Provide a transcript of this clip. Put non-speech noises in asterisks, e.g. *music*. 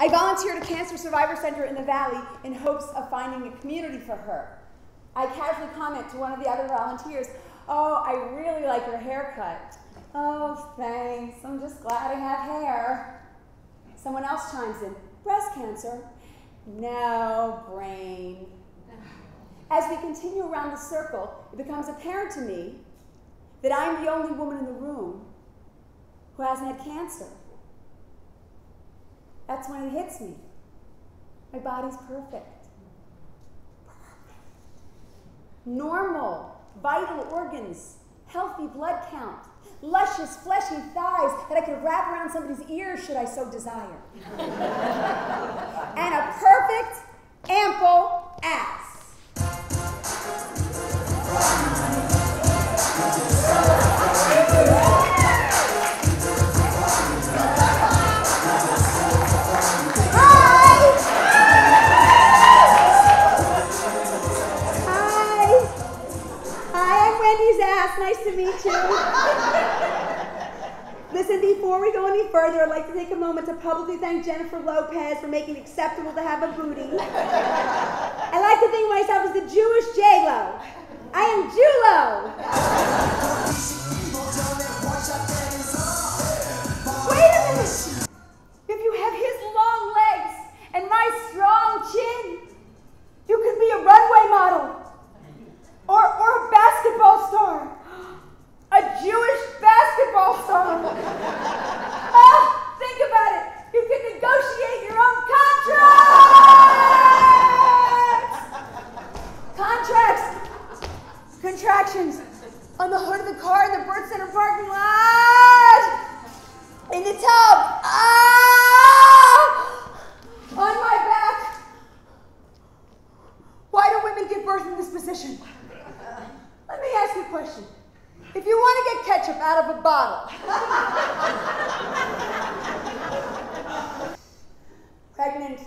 I volunteered at a cancer survivor center in the valley in hopes of finding a community for her. I casually comment to one of the other volunteers, Oh, I really like your haircut. Oh, thanks. I'm just glad I have hair. Someone else chimes in, Breast cancer? No, brain. As we continue around the circle, it becomes apparent to me that I'm the only woman in the room who hasn't had cancer. That's when it hits me. My body's perfect. Perfect. Normal, vital organs, healthy blood count, luscious, fleshy thighs that I could wrap around somebody's ears should I so desire. *laughs* and a perfect, ample ass. Nice to meet you. *laughs* Listen, before we go any further, I'd like to take a moment to publicly thank Jennifer Lopez for making it acceptable to have a booty. *laughs* I like to think of myself as the Jewish J-Lo. I am Julo. Position? Let me ask you a question. If you want to get ketchup out of a bottle, *laughs* pregnant,